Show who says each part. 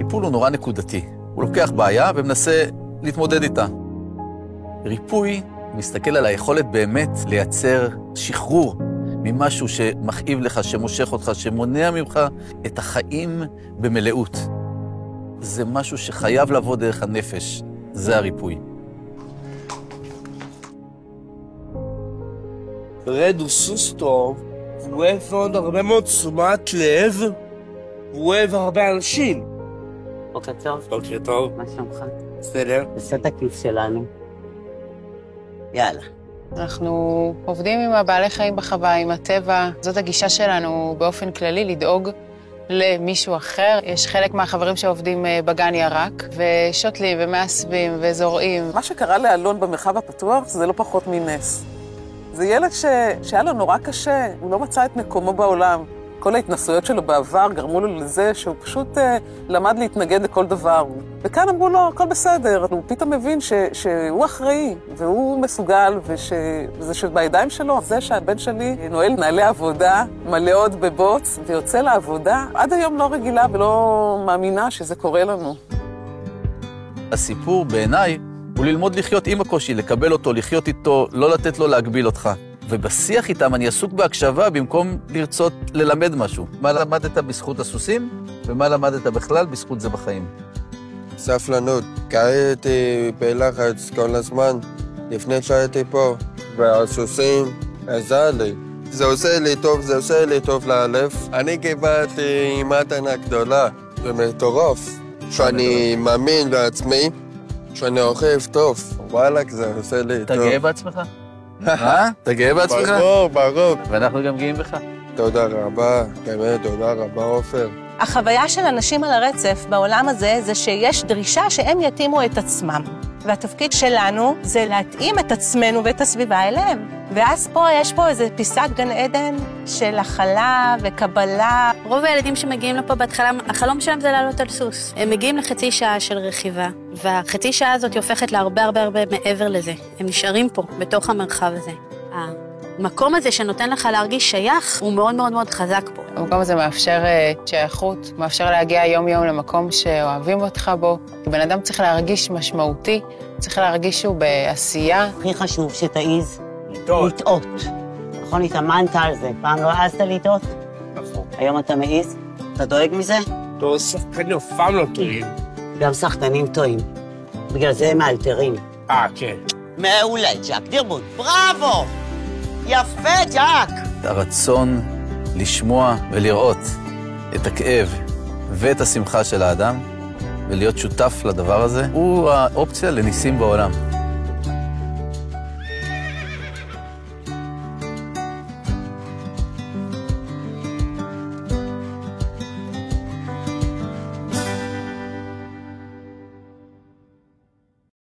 Speaker 1: טיפול הוא נורא נקודתי. הוא לוקח בעיה ומנסה להתמודד איתה. ריפוי מסתכל על היכולת באמת לייצר שחרור ממשהו שמכאיב לך, שמושך אותך, שמונע ממך את החיים במלאות. זה משהו שחייב לבוא דרך הנפש, זה הריפוי.
Speaker 2: רד הוא סוס טוב, והוא אוהב מאוד הרבה מאוד תשומת לב, והוא אוהב הרבה אנשים.
Speaker 3: בוקר טוב,
Speaker 2: בוקר טוב.
Speaker 3: מה שלומך?
Speaker 2: בסדר.
Speaker 3: בסט הכיס שלנו. יאללה.
Speaker 4: אנחנו עובדים עם הבעלי חיים בחווה, עם הטבע. זאת הגישה שלנו באופן כללי, לדאוג למישהו אחר. יש חלק מהחברים שעובדים אה, בגן ירק, ושותלים ומעשבים וזורעים.
Speaker 5: מה שקרה לאלון במרחב הפתוח זה לא פחות מנס. זה ילד ש... שהיה לו נורא קשה, הוא לא מצא את מקומו בעולם. כל ההתנסויות שלו בעבר גרמו לו לזה שהוא פשוט uh, למד להתנגד לכל דבר. וכאן אמרו לו, הכל בסדר, הוא פתאום מבין ש... שהוא אחראי, והוא מסוגל, וזה שבידיים שלו. זה שהבן שלי נועל נעלי עבודה מלאות בבוץ, ויוצא לעבודה, עד היום לא רגילה ולא מאמינה שזה קורה לנו.
Speaker 1: הסיפור בעיניי הוא ללמוד לחיות עם הקושי, לקבל אותו, לחיות איתו, לא לתת לו להגביל אותך. ובשיח איתם אני עסוק בהקשבה במקום לרצות ללמד משהו. מה למדת בזכות הסוסים, ומה למדת בכלל בזכות זה בחיים.
Speaker 6: ספלנות. הייתי בלחץ כל הזמן, לפני שהייתי פה, והסוסים עזר לי. זה עושה לי טוב, זה עושה לי טוב לאלף. אני קיבלתי מתנה גדולה, זה מטורף, שאני מאמין בעצמי, שאני אוכף טוב. וואלכ, זה עושה לי
Speaker 1: אתה
Speaker 6: טוב.
Speaker 1: גאה בעצמך? אה? אתה גאה בעצמך?
Speaker 6: ברור, ברור.
Speaker 1: ואנחנו גם גאים בך.
Speaker 6: תודה רבה, באמת, תודה רבה, עופר.
Speaker 7: החוויה של אנשים על הרצף בעולם הזה זה שיש דרישה שהם יתאימו את עצמם. והתפקיד שלנו זה להתאים את עצמנו ואת הסביבה אליהם. ואז פה יש פה איזה פיסת גן עדן של הכלה וקבלה.
Speaker 8: רוב הילדים שמגיעים לפה בהתחלה, החלום שלהם זה לעלות על סוס. הם מגיעים לחצי שעה של רכיבה, והחצי שעה הזאת הופכת להרבה הרבה הרבה מעבר לזה. הם נשארים פה, בתוך המרחב הזה. המקום הזה שנותן לך להרגיש שייך, הוא מאוד מאוד מאוד חזק פה.
Speaker 4: המקום הזה מאפשר אה, שייכות, מאפשר להגיע יום-יום למקום שאוהבים אותך בו. כי בן אדם צריך להרגיש משמעותי, צריך להרגיש שהוא בעשייה.
Speaker 3: הכי חשוב שתעיז
Speaker 2: לטעות.
Speaker 3: לטעות. נכון, התאמנת על זה. פעם לא העזת לטעות?
Speaker 2: נכון.
Speaker 3: היום אתה מעיז? אתה דואג מזה?
Speaker 2: אותו שחקנים אף פעם לא טועים.
Speaker 3: גם שחקנים טועים. בגלל זה הם מאלתרים.
Speaker 2: אה, כן.
Speaker 3: מעולה, ג'אק דירבוט. בראבו! יפה, ג'אק!
Speaker 1: הרצון לשמוע ולראות את הכאב ואת השמחה של האדם, ולהיות שותף לדבר הזה, הוא האופציה לניסים בעולם.